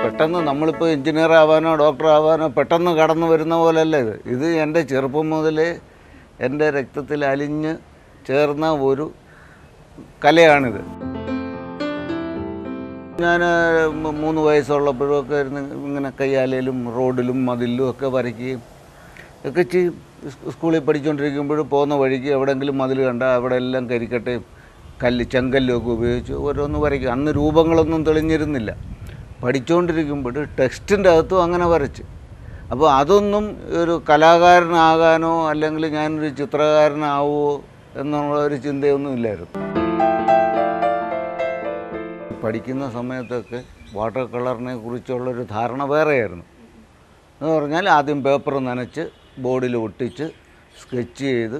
പെട്ടെന്ന് നമ്മളിപ്പോൾ engineer ആവാനോ doctor ആവാനോ പെട്ടെന്ന് കടന്നു വരുന്ന പോലെയല്ല ഇത്? ഇത് എന്റെ ചെറുപ്പം മുതലേ എന്റെ രക്തത്തിൽ അലിഞ്ഞ് ചേർന്ന ഒരു കലയാണിത്. ഞാൻ മൂന്ന് വയസ്സുള്ളപ്പോഴൊക്കെ ഇരുന്ന് ഇങ്ങനെ കയ്യാലയിലും റോഡിലും മതിലിലും ഒക്കെ വരയ്ക്കുകയും ഒക്കെ ചെയ്യും സ്കൂളിൽ പഠിച്ചുകൊണ്ടിരിക്കുമ്പോൾ പോകുന്ന വഴിക്ക് എവിടെയെങ്കിലും മതിൽ കണ്ട അവിടെ എല്ലാം കരിക്കട്ടയും കല്ല് ചെങ്കല്ലും ഒക്കെ ഉപയോഗിച്ച് ഓരോന്ന് വരയ്ക്കും. അന്ന് രൂപങ്ങളൊന്നും തെളിഞ്ഞിരുന്നില്ല. പഠിച്ചുകൊണ്ടിരിക്കുമ്പോൾ ടെക്സ്റ്റിന്റെ അകത്തും അങ്ങനെ വരച്ച്. അപ്പോൾ അതൊന്നും ഒരു കലാകാരനാകാനോ അല്ലെങ്കിൽ ഞാനൊരു ചിത്രകാരനാവുമോ എന്നുള്ള ഒരു ചിന്തയൊന്നും ഇല്ലായിരുന്നു. പഠിക്കുന്ന സമയത്തൊക്കെ വാട്ടർ കളറിനെ കുറിച്ചുള്ളൊരു ധാരണ വേറെയായിരുന്നു. എന്ന് പറഞ്ഞാൽ ആദ്യം പേപ്പർ നനച്ച് ബോർഡിൽ ഒട്ടിച്ച് സ്കെച്ച് ചെയ്ത്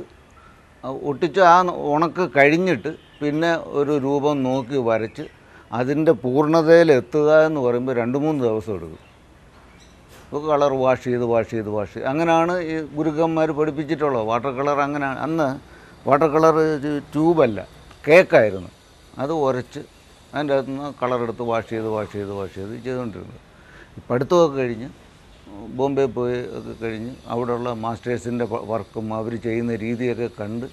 ഒട്ടിച്ച് ആ ഉണക്ക് കഴിഞ്ഞിട്ട് പിന്നെ ഒരു രൂപം നോക്കി വരച്ച് അതിന്റെ പൂർണതയിൽ എത്തുക എന്ന് പറയുമ്പോൾ രണ്ട് മൂന്ന് ദിവസം എടുക്കും. ഇപ്പോൾ കളർ വാഷ് ചെയ്ത് വാഷ് ചെയ്ത് വാഷ് അങ്ങനെയാണ് ഈ ഗുരുക്കന്മാർ പഠിപ്പിച്ചിട്ടുള്ളത്. വാട്ടർ കളർ അങ്ങനെ അന്ന് വാട്ടർ കളർ ട്യൂബല്ല കേക്കായിരുന്നു. അത് ഉരച്ച് അതിന്റെ അകത്ത് നിന്ന് കളറെടുത്ത് വാഷ് ചെയ്ത് വാഷ് ചെയ്ത് വാഷ് ചെയ്ത് ചെയ്തുകൊണ്ടിരുന്നത്. പഠിത്തമൊക്കെ കഴിഞ്ഞ് ബോംബെ പോയി ഒക്കെ കഴിഞ്ഞ് അവിടെയുള്ള മാസ്റ്റേഴ്സിന്റെ വർക്കും അവർ ചെയ്യുന്ന രീതിയൊക്കെ കണ്ട്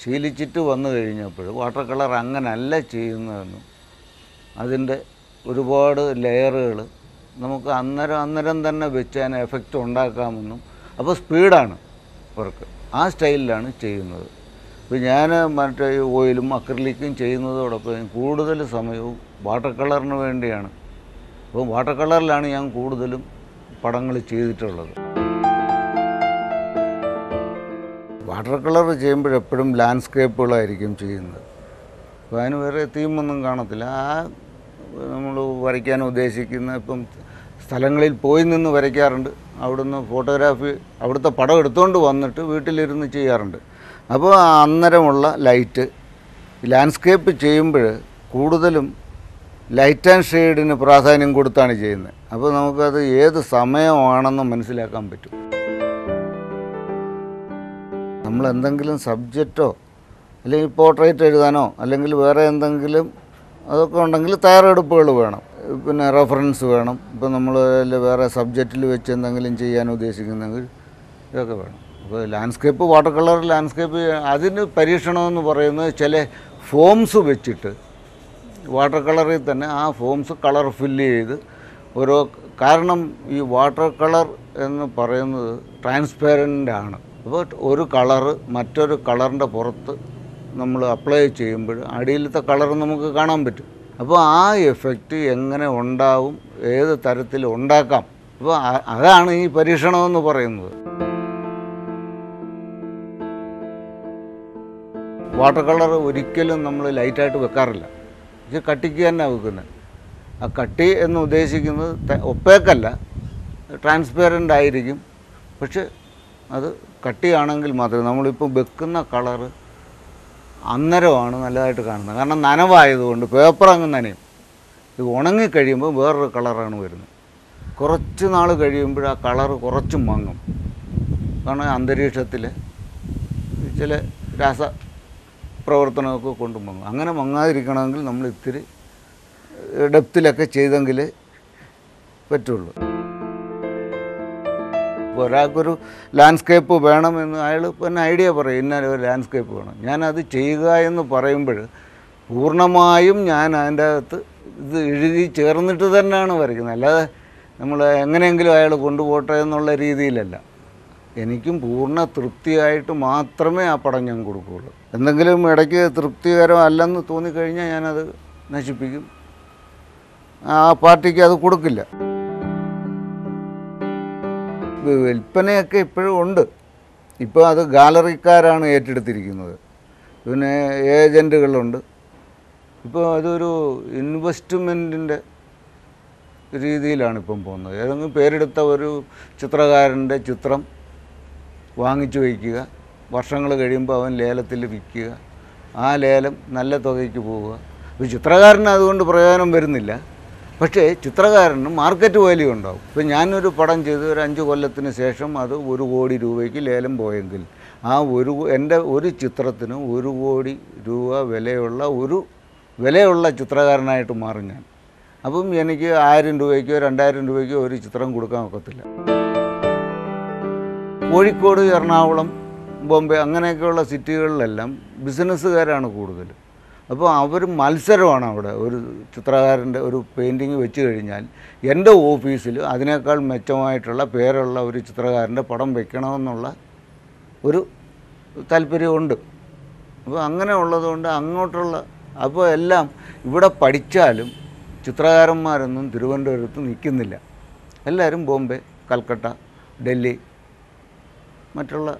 ശീലിച്ചിട്ട് വന്നു കഴിഞ്ഞപ്പോൾ വാട്ടർ കളർ അങ്ങനല്ല ചെയ്യുന്നതെന്നും അതിന്റെ ഒരുപാട് ലെയറുകൾ നമുക്ക് അന്നേരം അന്നേരം തന്നെ വെച്ച് എഫക്റ്റ് ഉണ്ടാക്കാമെന്നും. അപ്പോൾ സ്പീഡാണ് വർക്ക്. ആ സ്റ്റൈലിലാണ് ചെയ്യുന്നത്. ഇപ്പോൾ ഞാൻ മറ്റേ ഈ ഓയിലും അക്രലിക്കും ചെയ്യുന്നതോടൊപ്പം കൂടുതൽ സമയവും വാട്ടർ കളറിന് വേണ്ടിയാണ്. അപ്പോൾ വാട്ടർ കളറിലാണ് ഞാൻ കൂടുതലും പടങ്ങൾ ചെയ്തിട്ടുള്ളത്. വാട്ടർ കളർ ചെയ്യുമ്പോഴെപ്പോഴും ലാൻഡ്സ്കേപ്പുകളായിരിക്കും ചെയ്യുന്നത്. അപ്പോൾ അതിന് വേറെ തീമൊന്നും കാണത്തില്ല. ആ നമ്മൾ വരയ്ക്കാൻ ഉദ്ദേശിക്കുന്ന ഇപ്പം സ്ഥലങ്ങളിൽ പോയി നിന്ന് വരയ്ക്കാറുണ്ട്. അവിടുന്ന് ഫോട്ടോഗ്രാഫി അവിടുത്തെ പടം എടുത്തുകൊണ്ട് വന്നിട്ട് വീട്ടിലിരുന്ന് ചെയ്യാറുണ്ട്. അപ്പോൾ അന്നരമുള്ള ലൈറ്റ് ലാൻഡ്സ്കേപ്പ് ചെയ്യുമ്പോൾ കൂടുതലും ലൈറ്റ് ആൻഡ് ഷെയ്ഡിന് പ്രാധാന്യം കൊടുത്താണ് ചെയ്യുന്നത്. അപ്പോൾ നമുക്കത് ഏത് സമയമാണെന്ന് മനസ്സിലാക്കാൻ പറ്റും. നമ്മൾ എന്തെങ്കിലും സബ്ജക്റ്റോ അല്ലെങ്കിൽ പോർട്രേറ്റ് എഴുതാനോ അല്ലെങ്കിൽ വേറെ എന്തെങ്കിലും അതൊക്കെ ഉണ്ടെങ്കിൽ തയ്യാറെടുപ്പുകൾ വേണം. പിന്നെ റെഫറൻസ് വേണം. ഇപ്പോൾ നമ്മൾ വേറെ സബ്ജക്റ്റിൽ വെച്ച് എന്തെങ്കിലും ചെയ്യാൻ ഉദ്ദേശിക്കുന്നെങ്കിൽ ഇതൊക്കെ വേണം. അപ്പോൾ ലാൻഡ്സ്കേപ്പ് വാട്ടർ കളർ ലാൻഡ്സ്കേപ്പ് അതിന് പരീക്ഷണമെന്ന് പറയുന്നത് ചില ഫോംസ് വെച്ചിട്ട് വാട്ടർ കളറിൽ തന്നെ ആ ഫോംസ് കളർ ഫില്ല് ചെയ്ത് ഓരോ കാരണം ഈ വാട്ടർ കളർ എന്ന് പറയുന്നത് ട്രാൻസ്പെറന്റ് ആണ്. അപ്പോൾ ഒരു കളറ് മറ്റൊരു കളറിന്റെ പുറത്ത് നമ്മൾ അപ്ലൈ ചെയ്യുമ്പോൾ അടിയിലത്തെ കളർ നമുക്ക് കാണാൻ പറ്റും. അപ്പോൾ ആ എഫക്റ്റ് എങ്ങനെ ഉണ്ടാവും ഏത് തരത്തിൽ ഉണ്ടാക്കാം അപ്പോൾ അതാണ് ഈ പരീക്ഷണമെന്ന് പറയുന്നത്. വാട്ടർ കളർ ഒരിക്കലും നമ്മൾ ലൈറ്റായിട്ട് വെക്കാറില്ല. ഇത് കട്ടിക്ക് തന്നെ വെക്കുന്നത് ആ കട്ടി എന്ന് ഉദ്ദേശിക്കുന്നത് ഒപ്പേക്കല്ല ട്രാൻസ്പെറന്റ് ആയിരിക്കും. പക്ഷെ അത് കട്ടിയാണെങ്കിൽ മാത്രമേ നമ്മളിപ്പോൾ വെക്കുന്ന കളറ് അന്നരമാണ് നല്ലതായിട്ട് കാണുന്നത്. കാരണം നനവായതുകൊണ്ട് പേപ്പർ അങ്ങ് നനയും. ഇത് ഉണങ്ങിക്കഴിയുമ്പോൾ വേറൊരു കളറാണ് വരുന്നത്. കുറച്ച് നാൾ കഴിയുമ്പോൾ ആ കളറ് കുറച്ച് മങ്ങും. കാരണം അന്തരീക്ഷത്തിൽ ചില രാസ പ്രവർത്തനമൊക്കെ കൊണ്ടുപോകും അങ്ങനെ മങ്ങാതിരിക്കണമെങ്കിൽ നമ്മൾ ഇത്തിരി ഡെപ്തിലൊക്കെ ചെയ്തെങ്കിൽ പറ്റുള്ളൂ. ഇപ്പോൾ ഒരാൾക്കൊരു ലാൻഡ്സ്കേപ്പ് വേണമെന്ന് അയാൾ പിന്നെ ഐഡിയ പറയും ഇന്ന ഒരു ലാൻഡ്സ്കേപ്പ് വേണം. ഞാനത് ചെയ്യുക എന്ന് പറയുമ്പോൾ പൂർണമായും ഞാൻ അതിന്റെ അകത്ത് ഇത് എഴുതി ചേർന്നിട്ട് തന്നെയാണ് വരയ്ക്കുന്നത്. അല്ലാതെ നമ്മൾ എങ്ങനെയെങ്കിലും അയാൾ കൊണ്ടുപോട്ടെ എന്നുള്ള രീതിയിലല്ല. എനിക്കും പൂർണ തൃപ്തിയായിട്ട് മാത്രമേ ആ പടം ഞാൻ കൊടുക്കുകയുള്ളൂ. എന്തെങ്കിലും ഇടയ്ക്ക് തൃപ്തികരമല്ലെന്ന് തോന്നിക്കഴിഞ്ഞാൽ ഞാനത് നശിപ്പിക്കും. ആ പാർട്ടിക്ക് അത് കൊടുക്കില്ല. വിൽപ്പനയൊക്കെ ഇപ്പോഴും ഉണ്ട്. ഇപ്പോൾ അത് ഗാലറിക്കാരാണ് ഏറ്റെടുത്തിരിക്കുന്നത്. പിന്നെ ഏജന്റുകളുണ്ട് ഇപ്പോൾ അതൊരു ഇൻവെസ്റ്റ്മെന്റിന്റെ രീതിയിലാണ് ഇപ്പം പോകുന്നത്. ഏതെങ്കിലും പേരെടുത്ത ഒരു ചിത്രകാരന്റെ ചിത്രം വാങ്ങിച്ചു വയ്ക്കുക. വർഷങ്ങൾ കഴിയുമ്പോൾ അവൻ ലേലത്തിൽ വിൽക്കുക. ആ ലേലം നല്ല തുകയ്ക്ക് പോവുക. ഇപ്പം ചിത്രകാരന് അതുകൊണ്ട് പ്രയോജനം വരുന്നില്ല. പക്ഷേ ചിത്രകാരന് മാർക്കറ്റ് വാല്യൂ ഉണ്ടാവും. ഇപ്പോൾ ഞാനൊരു പടം ചെയ്ത്. ഒരു അഞ്ച് കൊല്ലത്തിന് ശേഷം അത് ഒരു കോടി രൂപയ്ക്ക് ലേലം പോയെങ്കിൽ ആ ഒരു എന്റെ ഒരു ചിത്രത്തിന് ഒരു കോടി രൂപ വിലയുള്ള ഒരു വിലയുള്ള ചിത്രകാരനായിട്ട് മാറും ഞാൻ. അപ്പം എനിക്ക് ആയിരം രൂപയ്ക്കോ രണ്ടായിരം രൂപയ്ക്കോ ഒരു ചിത്രം കൊടുക്കാൻ ഒക്കത്തില്ല. കോഴിക്കോട് എറണാകുളം ബോംബെ അങ്ങനെയൊക്കെയുള്ള സിറ്റികളിലെല്ലാം ബിസിനസ്സുകാരാണ് കൂടുതൽ. അപ്പോൾ അവർ മത്സരമാണ് അവിടെ. ഒരു ചിത്രകാരന്റെ ഒരു പെയിന്റിങ് വെച്ച് കഴിഞ്ഞാൽ എന്റെ ഓഫീസിൽ അതിനേക്കാൾ മെച്ചമായിട്ടുള്ള പേരുള്ള ഒരു ചിത്രകാരന്റെ പടം വെക്കണമെന്നുള്ള ഒരു താല്പര്യമുണ്ട്. അപ്പോൾ അങ്ങനെ ഉള്ളതുകൊണ്ട് അങ്ങോട്ടുള്ള അപ്പോൾ എല്ലാം ഇവിടെ പഠിച്ചാലും ചിത്രകാരന്മാരൊന്നും തിരുവനന്തപുരത്ത് നിൽക്കുന്നില്ല. എല്ലാവരും ബോംബെ കൽക്കട്ട ഡൽഹി മറ്റുള്ള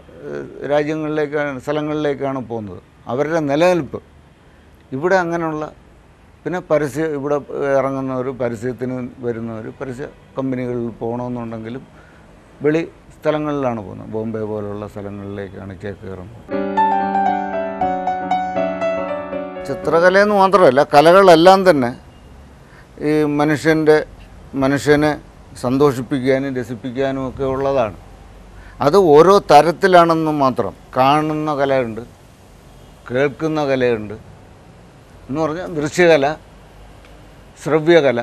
രാജ്യങ്ങളിലേക്കാണ് സ്ഥലങ്ങളിലേക്കാണ് പോകുന്നത്. അവരുടെ നിലനിൽപ്പ്. ഇവിടെ അങ്ങനെയുള്ള പിന്നെ പരസ്യ ഇവിടെ ഇറങ്ങുന്നവർ പരസ്യത്തിന് വരുന്നവർ പരസ്യ കമ്പനികളിൽ പോകണമെന്നുണ്ടെങ്കിലും വെളി സ്ഥലങ്ങളിലാണ് പോകുന്നത്. ബോംബെ പോലുള്ള സ്ഥലങ്ങളിലേക്കാണ് ചേക്കേറുന്നത് ചിത്രകലയെന്ന് മാത്രമല്ല കലകളെല്ലാം തന്നെ ഈ മനുഷ്യന്റെ മനുഷ്യനെ സന്തോഷിപ്പിക്കാനും രസിപ്പിക്കാനും ഒക്കെ ഉള്ളതാണ്. അത് ഓരോ തരത്തിലാണെന്ന് മാത്രം. കാണുന്ന കലയുണ്ട് കേൾക്കുന്ന കലയുണ്ട്. എന്ന് പറഞ്ഞാൽ ദൃശ്യകല ശ്രവ്യകല.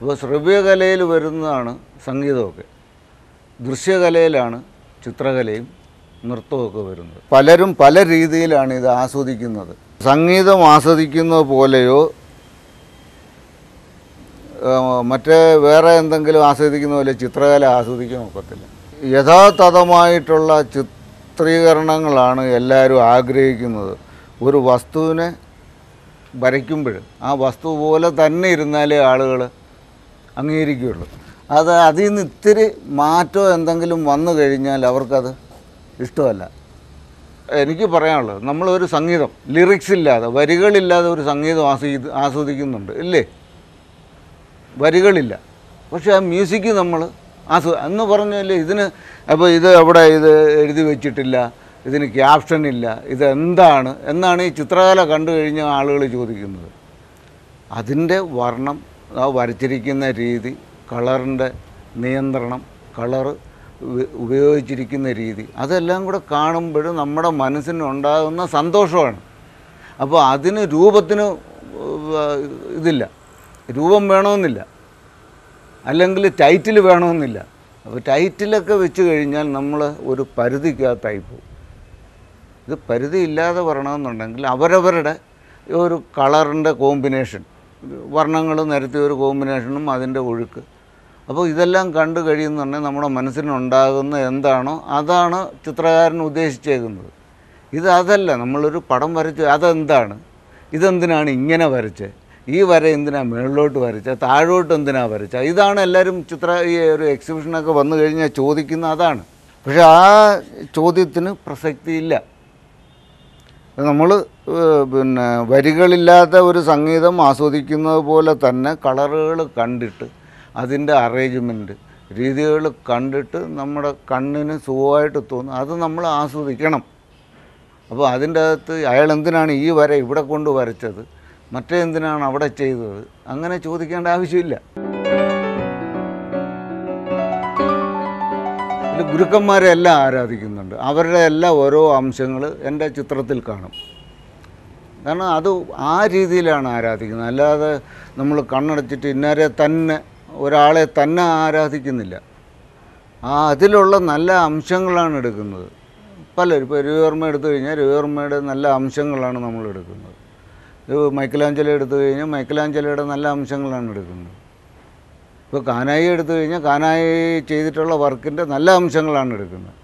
അപ്പോൾ ശ്രവ്യകലയിൽ വരുന്നതാണ് സംഗീതമൊക്കെ. ദൃശ്യകലയിലാണ് ചിത്രകലയും നൃത്തമൊക്കെ വരുന്നത്. പലരും പല രീതിയിലാണ് ഇത് ആസ്വദിക്കുന്നത്. സംഗീതം ആസ്വദിക്കുന്നത് പോലെയോ മറ്റേ വേറെ എന്തെങ്കിലും ആസ്വദിക്കുന്ന പോലെ ചിത്രകല ആസ്വദിക്കാൻ ഒക്കത്തില്ല. യഥാതഥമായിട്ടുള്ള ചിത്രീകരണങ്ങളാണ് എല്ലാവരും ആഗ്രഹിക്കുന്നത്. ഒരു വസ്തുവിനെ വരയ്ക്കുമ്പോൾ ആ വസ്തു പോലെ തന്നെ ഇരുന്നാലേ ആളുകൾ അംഗീകരിക്കുകയുള്ളൂ. അത് അതിൽ നിന്ന് ഇത്തിരി മാറ്റോ എന്തെങ്കിലും വന്നു കഴിഞ്ഞാൽ അവർക്കത് ഇഷ്ടമല്ല. എനിക്ക് പറയാനുള്ളത് നമ്മളൊരു സംഗീതം ലിറിക്സ് ഇല്ലാതെ വരികളില്ലാതെ ഒരു സംഗീതം ആസ്വദി ആസ്വദിക്കുന്നുണ്ട് ഇല്ലേ? വരികളില്ല. പക്ഷേ ആ മ്യൂസിക് നമ്മൾ ആസ്വ എന്ന് പറഞ്ഞാൽ ഇതിന് അപ്പോൾ ഇത് അവിടെ ഇത് എഴുതി വെച്ചിട്ടില്ല ഇതിന് ക്യാപ്ഷൻ ഇല്ല ഇത് എന്താണ് എന്നാണ് ഈ ചിത്രകല കണ്ടു കഴിഞ്ഞ ആളുകൾ ചോദിക്കുന്നത്. അതിന്റെ വർണം ആ വരച്ചിരിക്കുന്ന രീതി കളറിന്റെ നിയന്ത്രണം കളറ് ഉപയോഗിച്ചിരിക്കുന്ന രീതി അതെല്ലാം കൂടെ കാണുമ്പോഴും നമ്മുടെ മനസ്സിനുണ്ടാകുന്ന സന്തോഷമാണ്. അപ്പോൾ അതിന് രൂപത്തിന് ഇതില്ല. രൂപം വേണമെന്നില്ല. അല്ലെങ്കിൽ ടൈറ്റിൽ വേണമെന്നില്ല. അപ്പോൾ ടൈറ്റിലൊക്കെ വെച്ച് കഴിഞ്ഞാൽ നമ്മൾ ഒരു പരിധിക്കകത്തായി പോകും. ഇത് പരിധി ഇല്ലാതെ വരണമെന്നുണ്ടെങ്കിൽ അവരവരുടെ ഒരു കളറിന്റെ കോമ്പിനേഷൻ വർണങ്ങൾ നിരത്തിയ ഒരു കോമ്പിനേഷനും അതിന്റെ ഒഴുക്ക്. അപ്പോൾ ഇതെല്ലാം കണ്ടു കഴിയുന്നുണ്ടെങ്കിൽ നമ്മുടെ മനസ്സിനുണ്ടാകുന്ന എന്താണോ അതാണ് ചിത്രകാരൻ ഉദ്ദേശിച്ചേക്കുന്നത്. ഇത് അതല്ല നമ്മളൊരു പടം വരച്ച് അതെന്താണ്? ഇതെന്തിനാണ് ഇങ്ങനെ വരച്ചത് ഈ വര എന്തിനാണ് മുകളിലോട്ട് വരച്ച താഴോട്ട് എന്തിനാ വരച്ച? ഇതാണ് എല്ലാവരും ചിത്ര ഈ ഒരു എക്സിബിഷനൊക്കെ വന്നു കഴിഞ്ഞാൽ ചോദിക്കുന്ന അതാണ്. പക്ഷെ ആ ചോദ്യത്തിന് പ്രസക്തിയില്ല. നമ്മൾ പിന്നെ വരികളില്ലാത്ത ഒരു സംഗീതം ആസ്വദിക്കുന്നത് പോലെ തന്നെ കളറുകൾ കണ്ടിട്ട് അതിന്റെ അറേഞ്ച്മെന്റ് രീതികൾ കണ്ടിട്ട് നമ്മുടെ കണ്ണിന് സുഖമായിട്ട് തോന്നും. അത് നമ്മൾ ആസ്വദിക്കണം. അപ്പോൾ അതിന്റെ അകത്ത് അയാൾ എന്തിനാണ് ഈ വര ഇവിടെ കൊണ്ട് വരച്ചത്? മറ്റേ എന്തിനാണ് അവിടെ ചെയ്തത്? അങ്ങനെ ചോദിക്കേണ്ട ആവശ്യമില്ല. ഗുരുക്കന്മാരെ എല്ലാം ആരാധിക്കുന്നുണ്ട്. അവരുടെ എല്ലാ ഓരോ അംശങ്ങൾ എന്റെ ചിത്രത്തിൽ കാണും. കാരണം അത് ആ രീതിയിലാണ് ആരാധിക്കുന്നത്. അല്ലാതെ നമ്മൾ കണ്ണടച്ചിട്ട് ഇന്നാരെ തന്നെ ഒരാളെ തന്നെ ആരാധിക്കുന്നില്ല. ആ അതിലുള്ള നല്ല അംശങ്ങളാണ് എടുക്കുന്നത്. പലരും ഇപ്പോൾ രവിവർമ്മ എടുത്തു കഴിഞ്ഞാൽ രവിവർമ്മയുടെ നല്ല അംശങ്ങളാണ് നമ്മൾ എടുക്കുന്നത്. ഇത് മൈക്കലാഞ്ചലോ എടുത്തു കഴിഞ്ഞാൽ മൈക്കലാഞ്ചലയുടെ നല്ല അംശങ്ങളാണ് എടുക്കുന്നത്. ഇപ്പോൾ കാനായി എടുത്തു കഴിഞ്ഞാൽ കാനായി ചെയ്തിട്ടുള്ള വർക്കിന്റെ നല്ല അംശങ്ങളാണ് എടുക്കുന്നത്.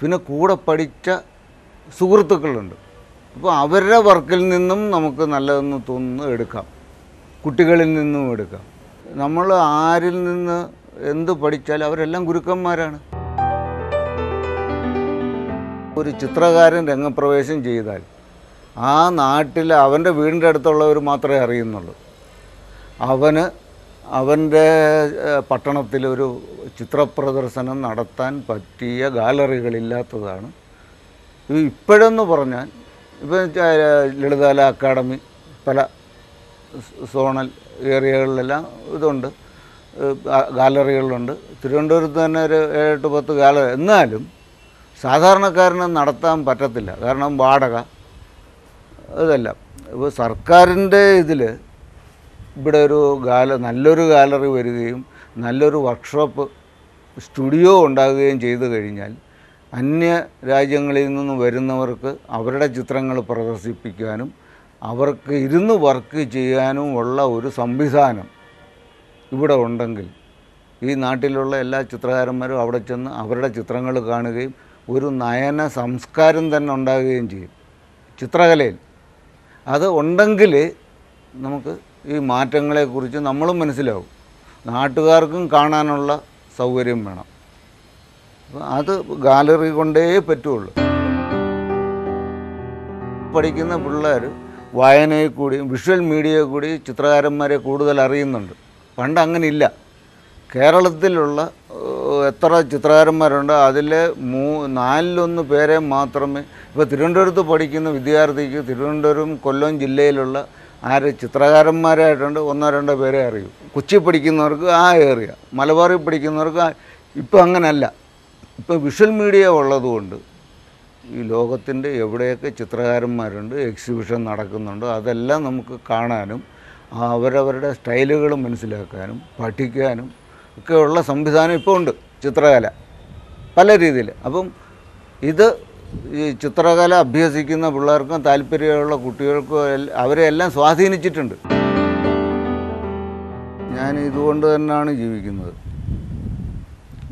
പിന്നെ കൂടെ പഠിച്ച സുഹൃത്തുക്കളുണ്ട്. അപ്പോൾ അവരുടെ വർക്കിൽ നിന്നും നമുക്ക് നല്ലതെന്ന് തോന്നുന്നു എടുക്കാം. കുട്ടികളിൽ നിന്നും എടുക്കാം. നമ്മൾ ആരിൽ നിന്ന് എന്ത് പഠിച്ചാലും അവരെല്ലാം ഗുരുക്കന്മാരാണ്. ഒരു ചിത്രകാരൻ രംഗപ്രവേശം ചെയ്താൽ ആ നാട്ടിൽ അവന്റെ വീടിന്റെ അടുത്തുള്ളവർ മാത്രമേ അറിയുന്നുള്ളൂ. അവന് അവന്റെ പട്ടണത്തിലൊരു ചിത്രപ്രദർശനം നടത്താൻ പറ്റിയ ഗാലറികളില്ലാത്തതാണ്. ഇപ്പോഴെന്ന് പറഞ്ഞാൽ ഇപ്പം ലളിതകല അക്കാഡമി പല സോണൽ ഏരിയകളിലെല്ലാം ഇതുണ്ട്. ഗാലറികളിലുണ്ട്. തിരുവനന്തപുരത്ത് തന്നെ ഒരു ഏഴെട്ട് പത്ത് ഗാലറി. എന്നാലും സാധാരണക്കാരന് നടത്താൻ പറ്റത്തില്ല. കാരണം വാടക. ഇതല്ല ഇപ്പോൾ സർക്കാരിന്റെ ഇതിൽ ഇവിടെ ഒരു ഗാല നല്ലൊരു ഗാലറി വരികയും നല്ലൊരു വർക്ക്ഷോപ്പ് സ്റ്റുഡിയോ ഉണ്ടാകുകയും ചെയ്തു കഴിഞ്ഞാൽ അന്യ രാജ്യങ്ങളിൽ നിന്ന് വരുന്നവർക്ക് അവരുടെ ചിത്രങ്ങൾ പ്രദർശിപ്പിക്കാനും അവർക്ക് ഇരുന്ന് വർക്ക് ചെയ്യാനും ഉള്ള ഒരു സംവിധാനം ഇവിടെ ഉണ്ടെങ്കിൽ ഈ നാട്ടിലുള്ള എല്ലാ ചിത്രകാരന്മാരും അവിടെ ചെന്ന് അവരുടെ ചിത്രങ്ങൾ കാണുകയും ഒരു നയന സംസ്കാരം തന്നെ ഉണ്ടാകുകയും ചെയ്യും. ചിത്രകലയിൽ. അത് ഉണ്ടെങ്കിൽ നമുക്ക് ഈ മാറ്റങ്ങളെക്കുറിച്ച് നമ്മളും മനസ്സിലാവും. നാട്ടുകാർക്കും കാണാനുള്ള സൗകര്യം വേണം. അത് ഗാലറി കൊണ്ടേ പറ്റുള്ളൂ. പഠിക്കുന്ന പിള്ളേർ വായനയെ കൂടി വിഷ്വൽ മീഡിയയെ കൂടി ചിത്രകാരന്മാരെ കൂടുതൽ അറിയുന്നുണ്ട്. പണ്ട് അങ്ങനെയില്ല കേരളത്തിലുള്ള എത്ര ചിത്രകാരന്മാരുണ്ട്? അതിൽ മൂ നാലിലൊന്ന് പേരെ മാത്രമേ ഇപ്പോൾ തിരുവനന്തപുരത്ത് പഠിക്കുന്ന വിദ്യാർത്ഥിക്ക് തിരുവനന്തപുരം കൊല്ലം ജില്ലയിലുള്ള ആര് ചിത്രകാരന്മാരായിട്ടുണ്ട്? ഒന്നോ രണ്ടോ പേരെ അറിയൂ. കൊച്ചി പഠിക്കുന്നവർക്ക് ആ ഏറിയ. മലബാറിൽ പഠിക്കുന്നവർക്ക് ഇപ്പം അങ്ങനല്ല. ഇപ്പോൾ വിഷ്വൽ മീഡിയ ഉള്ളതുകൊണ്ട് ഈ ലോകത്തിന്റെ എവിടെയൊക്കെ ചിത്രകാരന്മാരുണ്ട് എക്സിബിഷൻ നടക്കുന്നുണ്ട് അതെല്ലാം നമുക്ക് കാണാനും അവരവരുടെ സ്റ്റൈലുകൾ മനസ്സിലാക്കാനും പഠിക്കാനും ഒക്കെയുള്ള സംവിധാനം ഇപ്പോൾ ഉണ്ട്. ചിത്രകല പല രീതിയിൽ അപ്പം ഇത് ഈ ചിത്രകല അഭ്യസിക്കുന്ന പിള്ളേർക്കും താല്പര്യമുള്ള കുട്ടികൾക്കും അവരെല്ലാം സ്വാധീനിച്ചിട്ടുണ്ട്. ഞാൻ ഇതുകൊണ്ട് തന്നെയാണ് ജീവിക്കുന്നത്.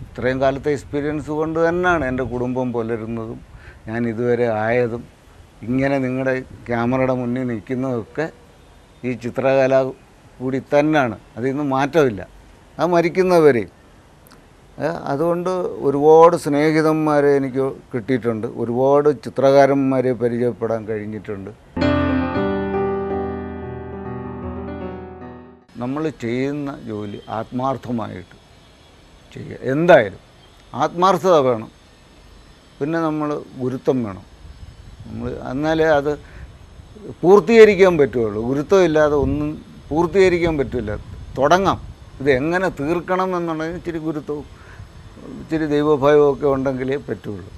ഇത്രയും കാലത്തെ എക്സ്പീരിയൻസ് കൊണ്ട് തന്നെയാണ് എന്റെ കുടുംബം പുലരുന്നതും ഞാൻ ഇതുവരെ ആയതും. ഇങ്ങനെ നിങ്ങളുടെ ക്യാമറയുടെ മുന്നിൽ നിൽക്കുന്നതൊക്കെ ഈ ചിത്രകല കൂടി തന്നെയാണ്. അതിൽ നിന്ന് മാറ്റമില്ല. അത് മരിക്കുന്നവരെയും അതുകൊണ്ട് ഒരുപാട് സ്നേഹിതന്മാരെ എനിക്ക് കിട്ടിയിട്ടുണ്ട്. ഒരുപാട് ചിത്രകാരന്മാരെ പരിചയപ്പെടാൻ കഴിഞ്ഞിട്ടുണ്ട്. നമ്മൾ ചെയ്യുന്ന ജോലി ആത്മാർത്ഥമായിട്ട് ചെയ്യുക. എന്തായാലും ആത്മാർത്ഥത വേണം. പിന്നെ നമ്മൾ ഗുരുത്വം വേണം. നമ്മൾ എന്നാലേ അത് പൂർത്തീകരിക്കാൻ പറ്റുള്ളൂ ഗുരുത്വമില്ലാതെ ഒന്നും പൂർത്തീകരിക്കാൻ പറ്റില്ല. തുടങ്ങാം. ഇത് എങ്ങനെ തീർക്കണം എന്നുണ്ടെങ്കിൽ ഇച്ചിരി ഗുരുത്വവും ഇച്ചിരി ദൈവഭയമൊക്കെ ഉണ്ടെങ്കിലേ പറ്റുള്ളൂ.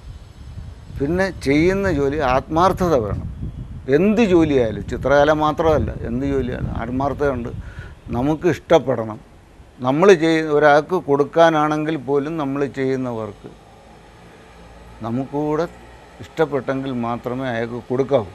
പിന്നെ ചെയ്യുന്ന ജോലി ആത്മാർത്ഥത വേണം. എന്ത് ജോലിയായാലും ചിത്രകല മാത്രമല്ല എന്ത് ജോലിയായാലും ആത്മാർത്ഥതയുണ്ട് നമുക്ക് ഇഷ്ടപ്പെടണം. നമ്മൾ ചെയ്യുന്ന ഒരാൾക്ക് കൊടുക്കാനാണെങ്കിൽ പോലും നമ്മൾ ചെയ്യുന്ന വർക്ക് നമുക്കൂടെ ഇഷ്ടപ്പെട്ടെങ്കിൽ മാത്രമേ അയാൾക്ക് കൊടുക്കാവൂ.